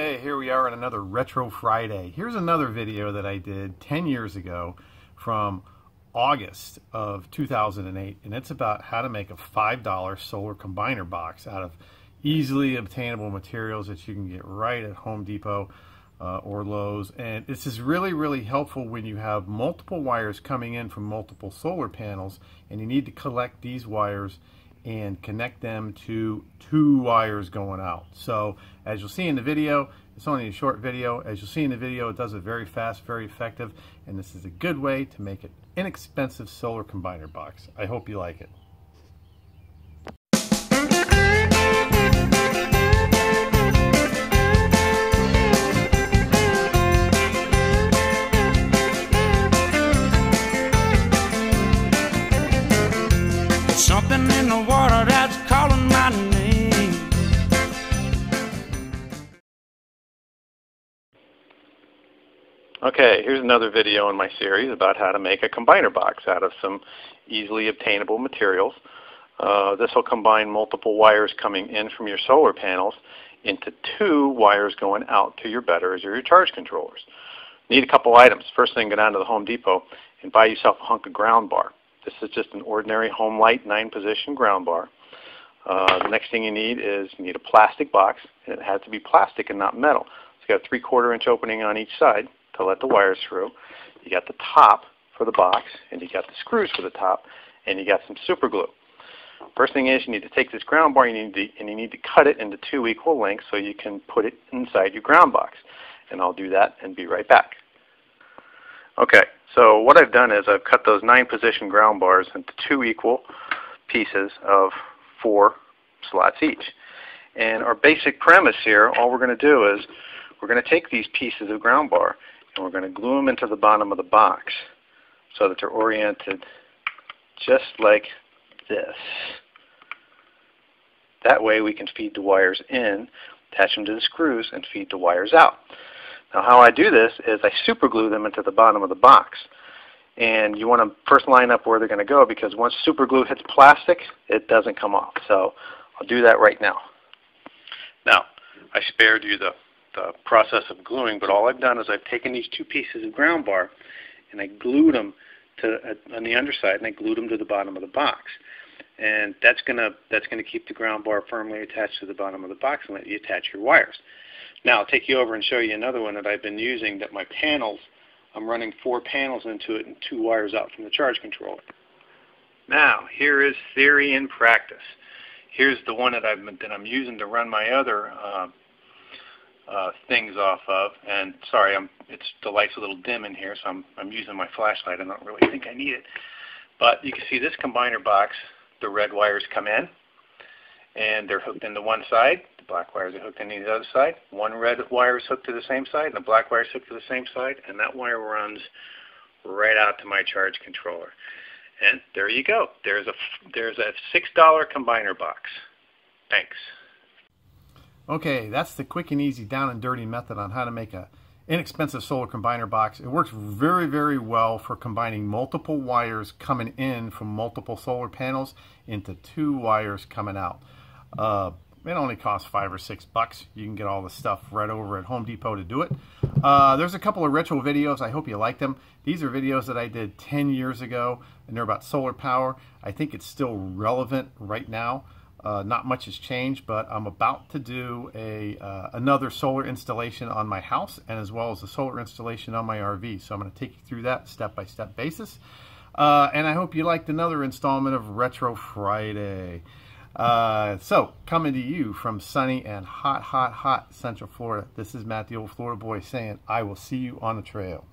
Hey, here we are on another Retro Friday. Here's another video that I did 10 years ago from August of 2008, and it's about how to make a $5 solar combiner box out of easily obtainable materials that you can get right at Home Depot uh, or Lowe's. And this is really, really helpful when you have multiple wires coming in from multiple solar panels and you need to collect these wires and connect them to two wires going out. So as you'll see in the video, it's only a short video. As you'll see in the video, it does it very fast, very effective, and this is a good way to make an inexpensive solar combiner box. I hope you like it. Something in the water Okay, here's another video in my series about how to make a combiner box out of some easily obtainable materials. Uh, this will combine multiple wires coming in from your solar panels into two wires going out to your betters or your charge controllers. Need a couple items. First thing, go down to the Home Depot and buy yourself a hunk of ground bar. This is just an ordinary Homeline 9-position ground bar. Uh, the next thing you need is you need a plastic box, and it has to be plastic and not metal. It's got a 3 quarter inch opening on each side to let the wires through. You got the top for the box, and you got the screws for the top, and you got some super glue. First thing is you need to take this ground bar you need to, and you need to cut it into two equal lengths so you can put it inside your ground box. And I'll do that and be right back. Okay, so what I've done is I've cut those nine position ground bars into two equal pieces of four slots each. And our basic premise here, all we're going to do is we're going to take these pieces of ground bar and we're going to glue them into the bottom of the box so that they're oriented just like this. That way we can feed the wires in, attach them to the screws, and feed the wires out. Now how I do this is I super glue them into the bottom of the box. And you want to first line up where they're going to go because once super glue hits plastic, it doesn't come off. So I'll do that right now. Now, I spared you the, the process of gluing, but all I've done is I've taken these two pieces of ground bar and I glued them to, uh, on the underside and I glued them to the bottom of the box. And that's going to that's to keep the ground bar firmly attached to the bottom of the box and let you attach your wires. Now I'll take you over and show you another one that I've been using that my panels, I'm running four panels into it and two wires out from the charge controller. Now here is theory in practice. Here's the one that, I've been, that I'm using to run my other uh, uh, things off of. And sorry, I'm, it's the light's a little dim in here, so I'm, I'm using my flashlight. I don't really think I need it. But you can see this combiner box, the red wires come in, and they're hooked into one side The black wires are hooked into the other side. One red wire is hooked to the same side, and the black wire is hooked to the same side, and that wire runs right out to my charge controller. And there you go. There's a there's a six dollar combiner box. Thanks. Okay, that's the quick and easy down and dirty method on how to make a inexpensive solar combiner box. It works very, very well for combining multiple wires coming in from multiple solar panels into two wires coming out. Uh, it only costs five or six bucks. You can get all the stuff right over at Home Depot to do it. Uh, there's a couple of retro videos. I hope you like them. These are videos that I did 10 years ago, and they're about solar power. I think it's still relevant right now. Uh, not much has changed, but I'm about to do a uh, another solar installation on my house, and as well as a solar installation on my RV. So I'm going to take you through that step-by-step -step basis. Uh, and I hope you liked another installment of Retro Friday. Uh, so, coming to you from sunny and hot, hot, hot Central Florida, this is Matt, the old Florida boy, saying, I will see you on the trail.